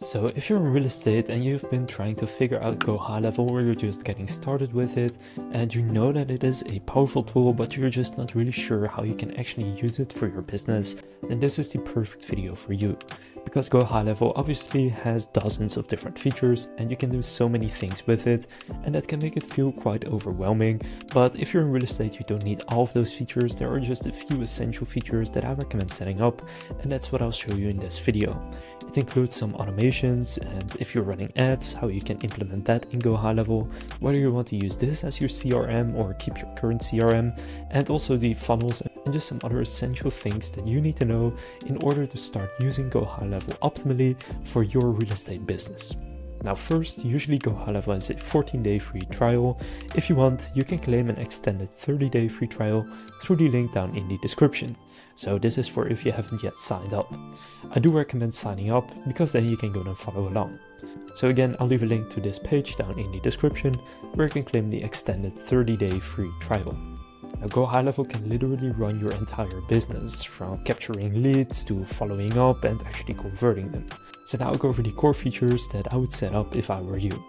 So if you're in real estate and you've been trying to figure out Go High Level or you're just getting started with it and you know that it is a powerful tool but you're just not really sure how you can actually use it for your business, then this is the perfect video for you. Because Go High Level obviously has dozens of different features and you can do so many things with it and that can make it feel quite overwhelming. But if you're in real estate you don't need all of those features, there are just a few essential features that I recommend setting up and that's what I'll show you in this video. It includes some automations and if you're running ads, how you can implement that in Go High Level, whether you want to use this as your CRM or keep your current CRM, and also the funnels and just some other essential things that you need to know in order to start using Go High Level optimally for your real estate business. Now first, usually Go High Level has a 14 day free trial. If you want, you can claim an extended 30 day free trial through the link down in the description. So this is for if you haven't yet signed up. I do recommend signing up because then you can go and follow along. So again, I'll leave a link to this page down in the description where you can claim the extended 30 day free trial. Now Go High Level can literally run your entire business from capturing leads to following up and actually converting them. So now I'll go over the core features that I would set up if I were you.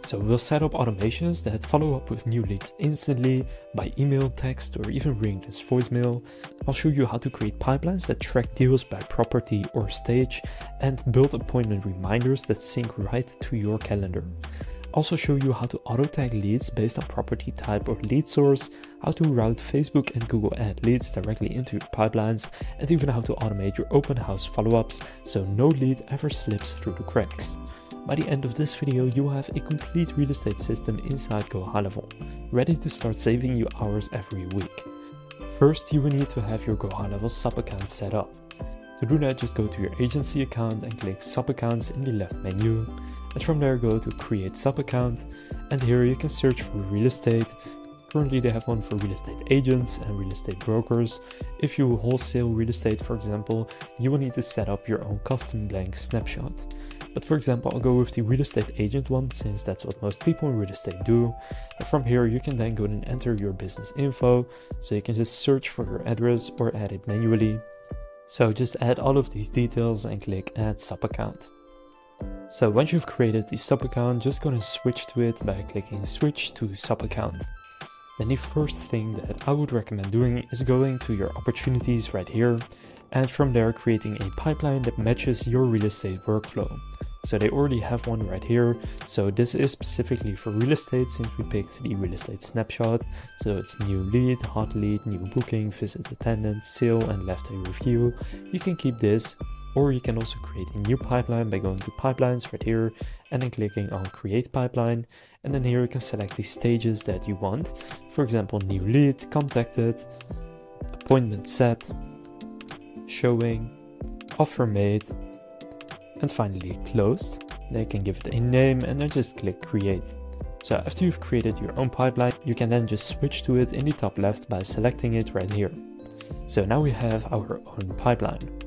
So we'll set up automations that follow up with new leads instantly by email, text, or even ringless voicemail. I'll show you how to create pipelines that track deals by property or stage and build appointment reminders that sync right to your calendar. Also show you how to auto tag leads based on property type or lead source, how to route Facebook and Google ad leads directly into your pipelines, and even how to automate your open house follow-ups so no lead ever slips through the cracks. By the end of this video, you will have a complete real estate system inside Go High Level, ready to start saving you hours every week. First, you will need to have your Go High Level sub account set up. To do that, just go to your agency account and click sub accounts in the left menu. And from there, go to create sub account. And here you can search for real estate. Currently, they have one for real estate agents and real estate brokers. If you wholesale real estate, for example, you will need to set up your own custom blank snapshot. But for example, I'll go with the real estate agent one since that's what most people in real estate do. And from here, you can then go and enter your business info. So you can just search for your address or add it manually. So just add all of these details and click add sub account. So once you've created the sub account, just gonna switch to it by clicking switch to sub account. Then the first thing that I would recommend doing is going to your opportunities right here and from there creating a pipeline that matches your real estate workflow. So they already have one right here. So this is specifically for real estate since we picked the real estate snapshot. So it's new lead, hot lead, new booking, visit attendant, sale and left a review. You can keep this or you can also create a new pipeline by going to pipelines right here and then clicking on create pipeline. And then here you can select the stages that you want. For example, new lead, contacted, appointment set, showing, offer made, and finally closed. They can give it a name and then just click create. So after you've created your own pipeline, you can then just switch to it in the top left by selecting it right here. So now we have our own pipeline.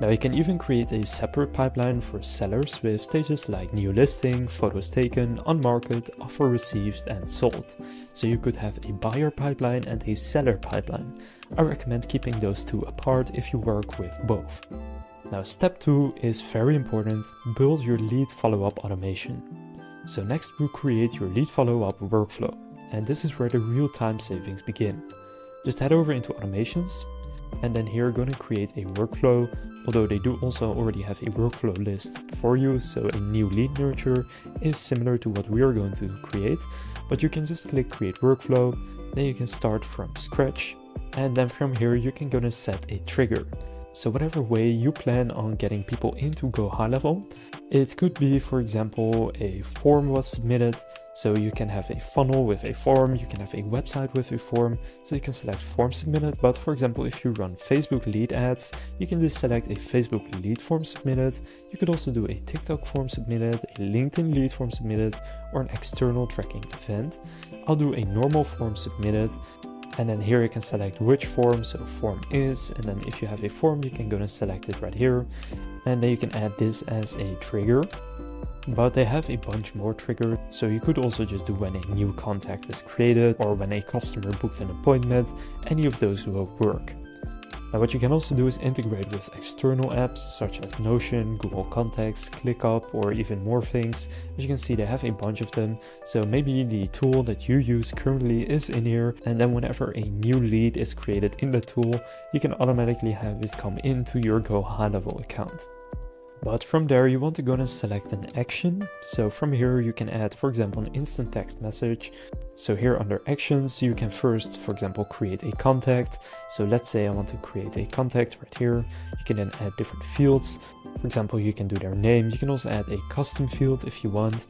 Now you can even create a separate pipeline for sellers with stages like new listing, photos taken, on market, offer received and sold. So you could have a buyer pipeline and a seller pipeline. I recommend keeping those two apart if you work with both. Now step 2 is very important, build your lead follow-up automation. So next we'll create your lead follow-up workflow, and this is where the real time savings begin. Just head over into automations, and then here going to create a workflow, although they do also already have a workflow list for you, so a new lead nurture is similar to what we are going to create, but you can just click create workflow, then you can start from scratch, and then from here you can go and set a trigger. So whatever way you plan on getting people into Go High Level, it could be, for example, a form was submitted, so you can have a funnel with a form, you can have a website with a form, so you can select form submitted. But for example, if you run Facebook lead ads, you can just select a Facebook lead form submitted. You could also do a TikTok form submitted, a LinkedIn lead form submitted, or an external tracking event. I'll do a normal form submitted, and then here you can select which form so form is and then if you have a form you can go and select it right here. And then you can add this as a trigger. But they have a bunch more triggers so you could also just do when a new contact is created or when a customer booked an appointment any of those will work Now what you can also do is integrate with external apps such as Notion, Google Contacts, ClickUp or even more things. As you can see they have a bunch of them. So maybe the tool that you use currently is in here and then whenever a new lead is created in the tool, you can automatically have it come into your Go High Level account. But from there you want to go and select an action. So from here you can add for example an instant text message. So here under actions you can first for example create a contact. So let's say I want to create a contact right here. You can then add different fields. For example you can do their name. You can also add a custom field if you want.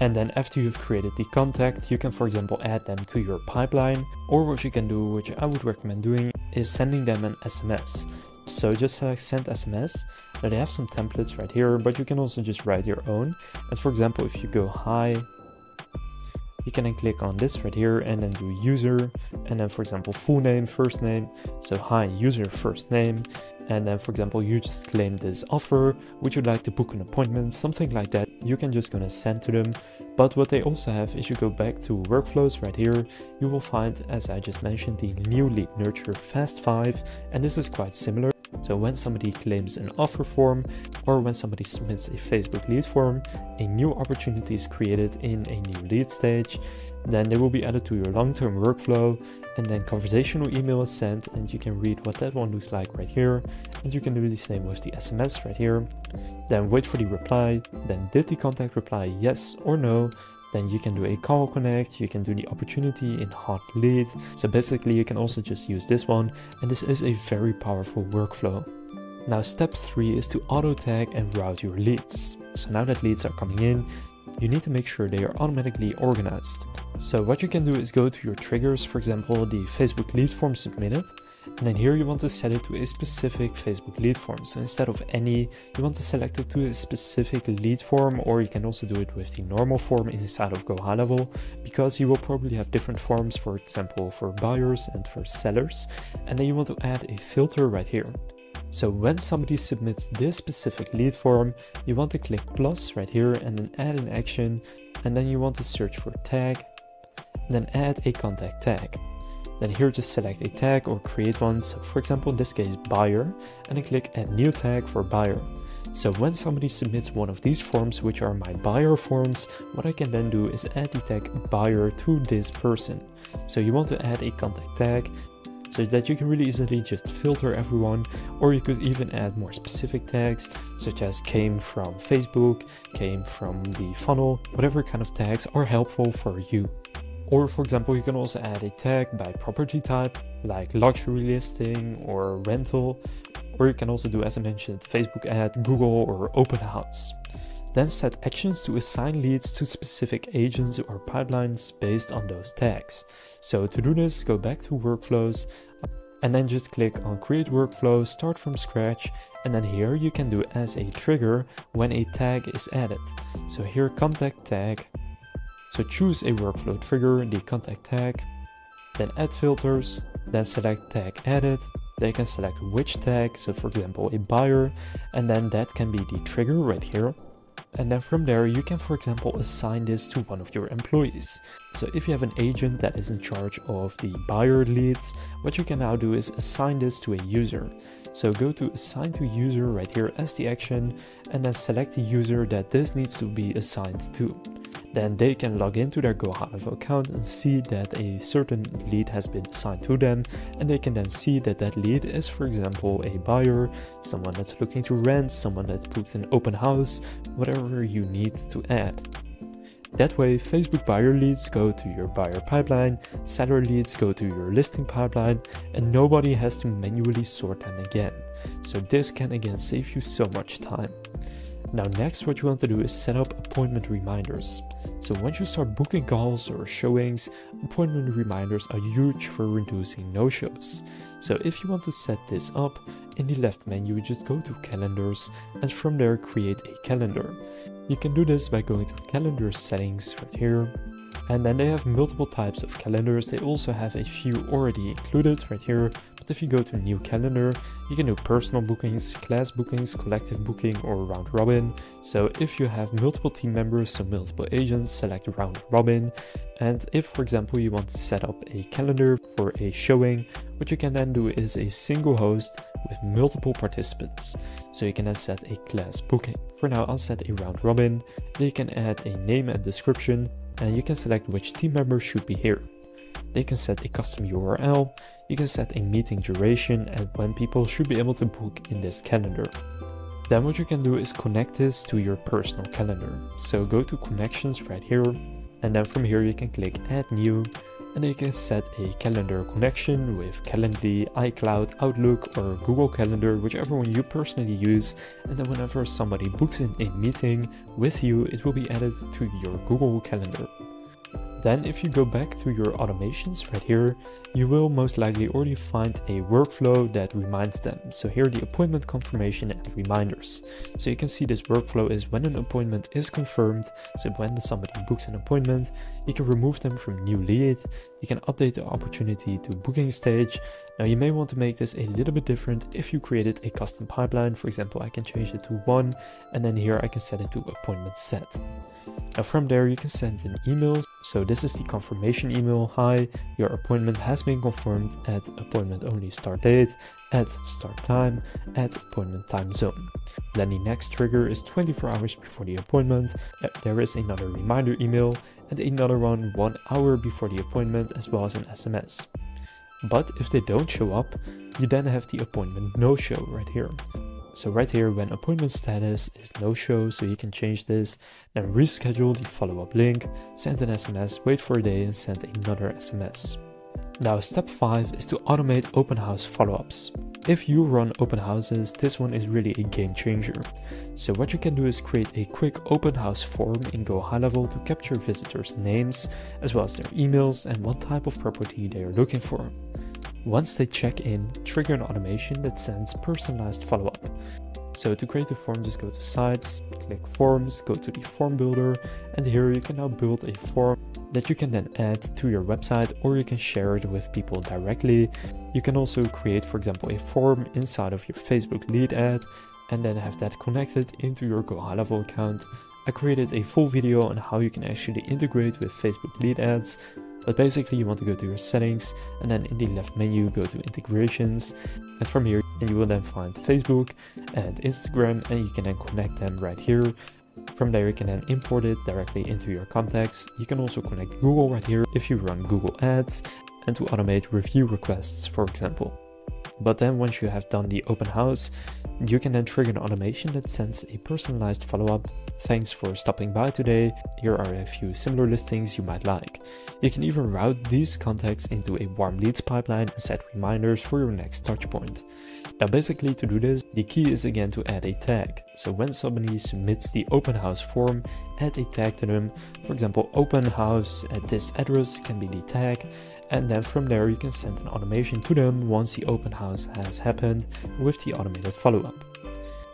And then after you've created the contact, you can for example add them to your pipeline. Or what you can do, which I would recommend doing, is sending them an SMS. So just select send SMS. Now they have some templates right here, but you can also just write your own. And for example, if you go hi, you can then click on this right here and then do user and then for example full name first name. So hi user first name. And then for example you just claim this offer. Would you like to book an appointment? Something like that. You can just gonna send to them. But what they also have is you go back to workflows right here you will find as i just mentioned the new lead nurture fast 5 and this is quite similar so when somebody claims an offer form or when somebody submits a Facebook lead form, a new opportunity is created in a new lead stage. Then they will be added to your long-term workflow and then conversational email is sent and you can read what that one looks like right here. And you can do the same with the SMS right here. Then wait for the reply. Then did the contact reply yes or no? Then you can do a call connect, you can do the opportunity in hot lead. So basically you can also just use this one and this is a very powerful workflow. Now step 3 is to auto tag and route your leads. So now that leads are coming in, you need to make sure they are automatically organized. So what you can do is go to your triggers, for example the Facebook lead form submitted, and then here you want to set it to a specific Facebook lead form. So instead of any, you want to select it to a specific lead form, or you can also do it with the normal form inside of Go High Level, because you will probably have different forms, for example, for buyers and for sellers. And then you want to add a filter right here. So when somebody submits this specific lead form, you want to click plus right here and then add an action. And then you want to search for tag, then add a contact tag. Then here just select a tag or create one. So for example, in this case, buyer, and then click add new tag for buyer. So when somebody submits one of these forms, which are my buyer forms, what I can then do is add the tag buyer to this person. So you want to add a contact tag so that you can really easily just filter everyone or you could even add more specific tags such as came from Facebook, came from the funnel, whatever kind of tags are helpful for you. Or for example, you can also add a tag by property type, like luxury listing or rental. Or you can also do, as I mentioned, Facebook ad, Google or open house. Then set actions to assign leads to specific agents or pipelines based on those tags. So to do this, go back to workflows and then just click on create workflow, start from scratch. And then here you can do as a trigger when a tag is added. So here contact tag, so choose a workflow trigger, the contact tag, then add filters, then select tag edit, then you can select which tag, so for example a buyer, and then that can be the trigger right here. And then from there you can for example assign this to one of your employees. So if you have an agent that is in charge of the buyer leads, what you can now do is assign this to a user. So go to assign to user right here as the action and then select the user that this needs to be assigned to then they can log into their GoHive account and see that a certain lead has been assigned to them and they can then see that that lead is for example a buyer, someone that's looking to rent, someone that booked an open house, whatever you need to add. That way, Facebook buyer leads go to your buyer pipeline, seller leads go to your listing pipeline, and nobody has to manually sort them again. So this can again save you so much time. Now next what you want to do is set up appointment reminders. So once you start booking calls or showings, appointment reminders are huge for reducing no-shows. So if you want to set this up, in the left menu just go to calendars and from there create a calendar. You can do this by going to calendar settings right here and then they have multiple types of calendars. They also have a few already included right here, if you go to new calendar, you can do personal bookings, class bookings, collective booking, or round robin. So if you have multiple team members, so multiple agents, select round robin. And if, for example, you want to set up a calendar for a showing, what you can then do is a single host with multiple participants. So you can then set a class booking. For now, I'll set a round robin. Then you can add a name and description, and you can select which team member should be here. They can set a custom URL, you can set a meeting duration and when people should be able to book in this calendar. Then what you can do is connect this to your personal calendar. So go to connections right here and then from here you can click add new and you can set a calendar connection with Calendly, iCloud, Outlook or Google Calendar, whichever one you personally use. And then whenever somebody books in a meeting with you, it will be added to your Google Calendar. Then if you go back to your automations right here, you will most likely already find a workflow that reminds them. So here the appointment confirmation and reminders. So you can see this workflow is when an appointment is confirmed. So when somebody books an appointment, you can remove them from new lead. You can update the opportunity to booking stage. Now you may want to make this a little bit different if you created a custom pipeline. For example, I can change it to one and then here I can set it to appointment set. Now from there you can send an email. So this is the confirmation email. Hi, your appointment has been confirmed at appointment only start date, at start time, at appointment time zone. Then the next trigger is 24 hours before the appointment. Uh, there is another reminder email and another one one hour before the appointment as well as an SMS. But if they don't show up, you then have the appointment no show right here. So right here, when appointment status is no show, so you can change this, then reschedule the follow-up link, send an SMS, wait for a day and send another SMS. Now step 5 is to automate open house follow-ups. If you run open houses, this one is really a game changer. So what you can do is create a quick open house form in Go High Level to capture visitors' names, as well as their emails and what type of property they are looking for. Once they check in, trigger an automation that sends personalized follow-up. So to create a form, just go to sites, click forms, go to the form builder, and here you can now build a form that you can then add to your website or you can share it with people directly. You can also create, for example, a form inside of your Facebook lead ad and then have that connected into your Go account. I created a full video on how you can actually integrate with Facebook lead ads but basically you want to go to your settings and then in the left menu go to integrations and from here you will then find Facebook and Instagram and you can then connect them right here. From there you can then import it directly into your contacts. You can also connect Google right here if you run Google Ads and to automate review requests for example. But then once you have done the open house, you can then trigger an automation that sends a personalized follow-up. Thanks for stopping by today. Here are a few similar listings you might like. You can even route these contacts into a warm leads pipeline and set reminders for your next touchpoint. Now basically to do this, the key is again to add a tag. So when somebody submits the open house form, add a tag to them. For example, open house at this address can be the tag and then from there you can send an automation to them once the open house has happened with the automated follow-up.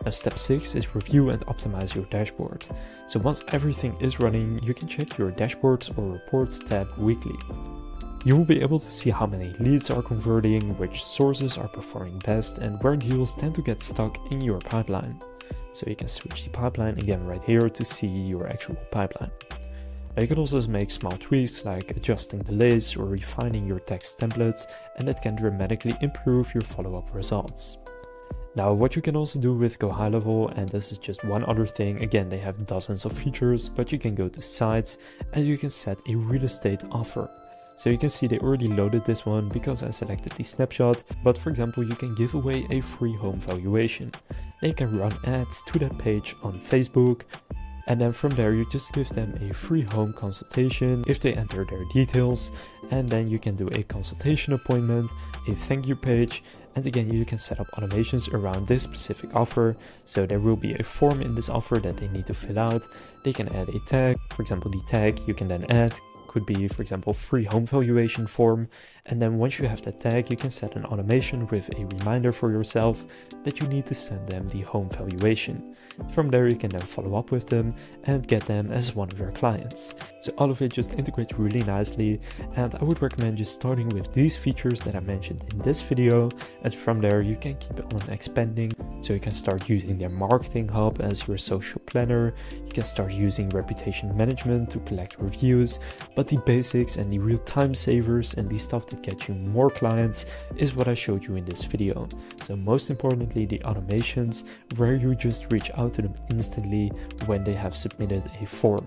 Now step 6 is review and optimize your dashboard. So once everything is running, you can check your dashboards or reports tab weekly. You will be able to see how many leads are converting, which sources are performing best, and where deals tend to get stuck in your pipeline. So you can switch the pipeline again right here to see your actual pipeline. You can also make small tweaks like adjusting delays or refining your text templates and that can dramatically improve your follow-up results. Now what you can also do with Go High Level, and this is just one other thing, again they have dozens of features, but you can go to sites and you can set a real estate offer. So you can see they already loaded this one because I selected the snapshot, but for example you can give away a free home valuation. They can run ads to that page on Facebook, and then from there you just give them a free home consultation if they enter their details and then you can do a consultation appointment, a thank you page and again you can set up automations around this specific offer so there will be a form in this offer that they need to fill out. They can add a tag, for example the tag you can then add could be, for example, free home valuation form. And then once you have that tag, you can set an automation with a reminder for yourself that you need to send them the home valuation. From there, you can then follow up with them and get them as one of your clients. So all of it just integrates really nicely. And I would recommend just starting with these features that I mentioned in this video. And from there, you can keep on expanding. So you can start using their marketing hub as your social planner. You can start using reputation management to collect reviews. But the basics and the real time savers and the stuff that gets you more clients is what I showed you in this video. So most importantly, the automations where you just reach out to them instantly when they have submitted a form.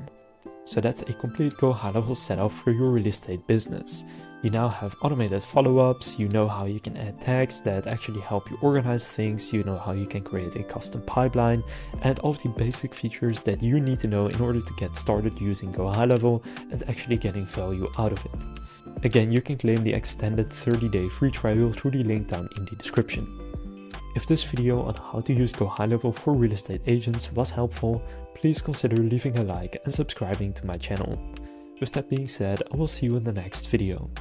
So that's a complete Go high level setup for your real estate business. You now have automated follow-ups, you know how you can add tags that actually help you organize things, you know how you can create a custom pipeline, and all the basic features that you need to know in order to get started using Go High Level and actually getting value out of it. Again, you can claim the extended 30-day free trial through the link down in the description. If this video on how to use Go High Level for real estate agents was helpful, please consider leaving a like and subscribing to my channel. With that being said, I will see you in the next video.